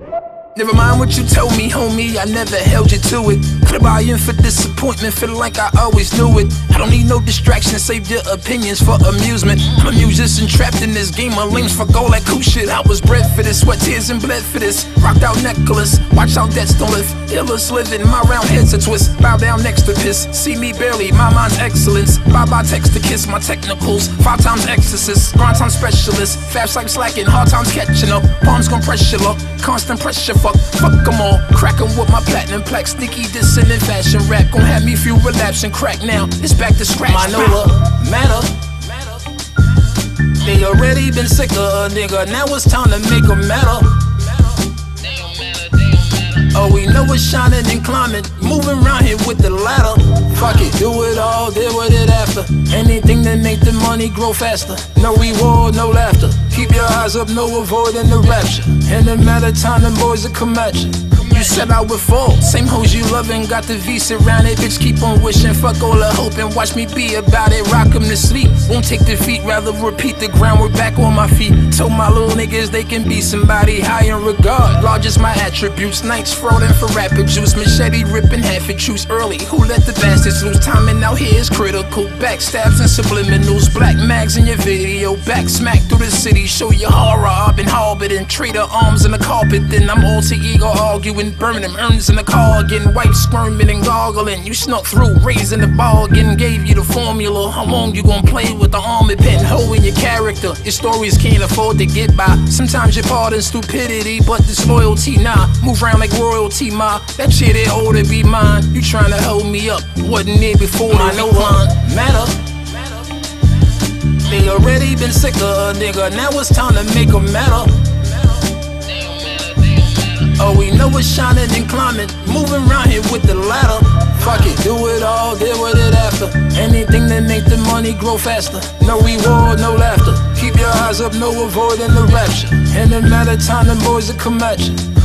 you Never mind what you told me, homie, I never held you to it. Could buy in for disappointment, feel like I always knew it. I don't need no distractions, save your opinions for amusement. I'm a musician trapped in this game of lames, for all that cool shit. I was bred for this, sweat, tears, and bled for this. Rocked out necklace, watch how debts don't live. Illest living, my round head's a twist. Bow down next to piss, see me barely, my mind's excellence. Bye bye text to kiss my technicals. Five times exorcist, grind time specialist. Fast like slacking, hard times catching up. Palms gon' pressure up, constant pressure fuck, fuck them all. Crackin' with my platinum plaque, sneaky dissing in fashion rap. Gon' have me feel relapse and crack now. It's back to scratch. Mind over matter. They already been sick of a nigga, now it's time to make 'em matter. Oh, we know it's shining and climbing, moving around here with the ladder. Fuck it, do it all, deal with it after. Anything that make the money grow faster. No reward, no laughter. Keep your eyes up, no avoiding the rapture. In a matter of time, the boys will come at you. You said I would fall. Same hoes you loving, got the V surrounded. Bitch, keep on wishing. Fuck all the hope and watch me be about it. Rock 'em to sleep. Won't take defeat, rather repeat the groundwork back on my feet. Told my little niggas they can be somebody high in regard. Largest my attributes. Nights frauding for rapid juice. Machete ripping half a juice early. Who let the bastards loose? Timing out here is critical. Backstabs and subliminals. Black mags in your video. Back smack through the city. Show your horror. I've been harboring. Trader arms in the carpet. Then I'm alter ego arguing. Burning them urns in the car. Getting white squirming and goggling. You snuck through. Raising the bargain. Gave you the formula. How long you gonna play with the army pen? Hoe in your character. Your stories can't afford to get by. Sometimes you're part pardon stupidity, but disloyalty, nah. Move around like royalty, ma. That shit it ought to be mine. You trying to hold me up. Wasn't it before my no one matter. Already been sick of a nigga. Now it's time to make 'em matter. Oh, we know it's shining and climbing. Moving around here with the ladder. Fuck it, do it all, deal with it after. Anything that make the money grow faster. No reward, no laughter. Keep your eyes up, no avoiding the rapture. In a matter time, the boys will come at you.